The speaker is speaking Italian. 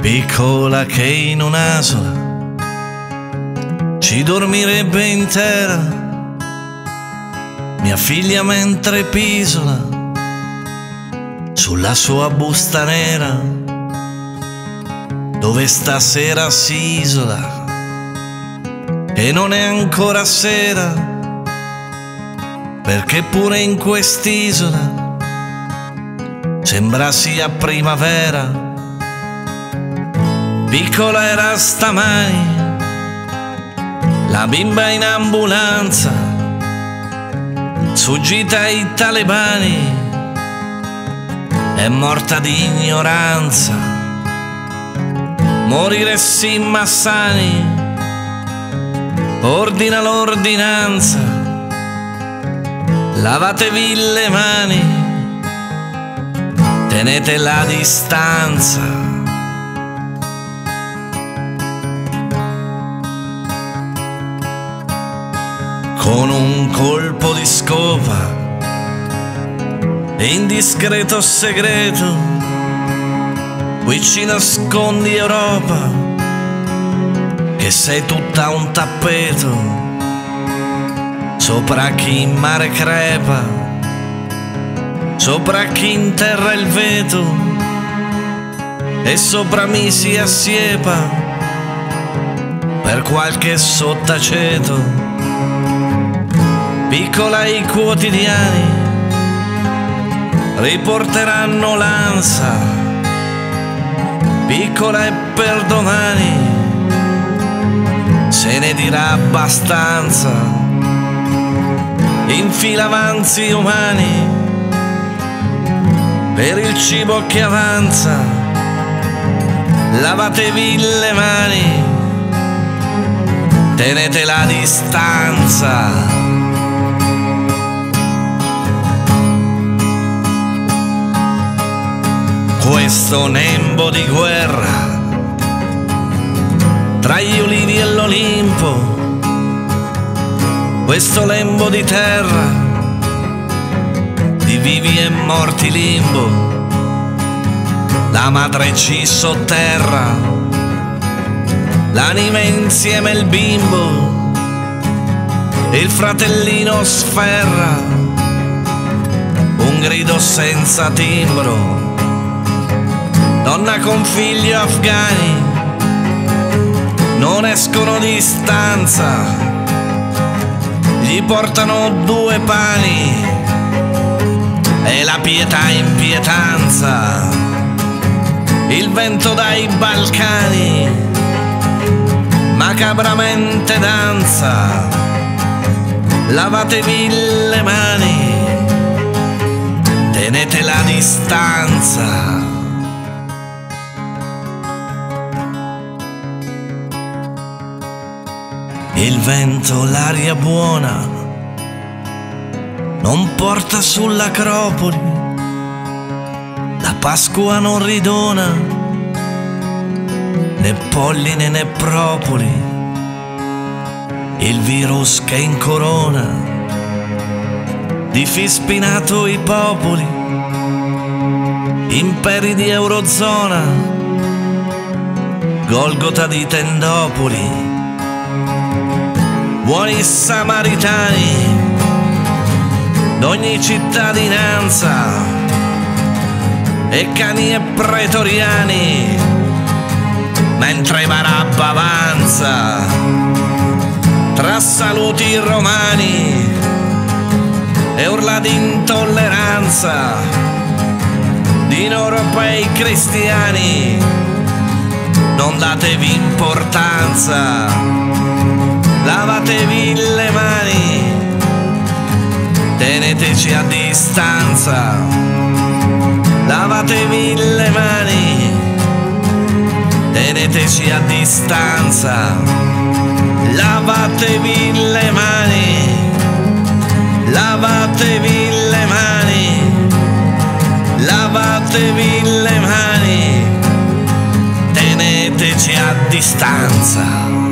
piccola che in un'asola ci dormirebbe intera, mia figlia mentre pisola sulla sua busta nera, dove stasera si isola e non è ancora sera, perché pure in quest'isola sembra sia primavera Piccola era stamani, la bimba in ambulanza, sfuggita ai talebani, è morta di ignoranza. Morire sì Massani, ordina l'ordinanza, lavatevi le mani, tenete la distanza. Colpo di scopa e indiscreto segreto, qui ci nascondi Europa, che sei tutta un tappeto, sopra chi in mare crepa, sopra chi in terra il veto, e sopra mi si assiepa per qualche sottaceto piccola i quotidiani riporteranno l'ansa, piccola e per domani se ne dirà abbastanza, in fila avanzi umani per il cibo che avanza, lavatevi le mani, tenete la distanza. Questo nembo di guerra. Tra gli ulivi e l'Olimpo, questo lembo di terra di vivi e morti limbo, la madre ci sotterra, l'anima insieme il bimbo, il fratellino sferra, un grido senza timbro donna con figli afghani, non escono di stanza, gli portano due pani e la pietà in pietanza, il vento dai Balcani, macabramente danza, lavatevi le mani, tenete la distanza. Il vento, l'aria buona, non porta sull'acropoli, la Pasqua non ridona, né polline né propoli, il virus che incorona, di fispinato i popoli, imperi di Eurozona, Golgota di Tendopoli buoni samaritani d'ogni cittadinanza e cani e pretoriani mentre Barabba avanza tra saluti romani e urla di intolleranza di europei cristiani non datevi importanza lavatevi le mani, teneteci a distanza, lavatevi le mani, teneteci a distanza, lavatevi le mani, lavatevi le mani, lavatevi le mani, teneteci a distanza.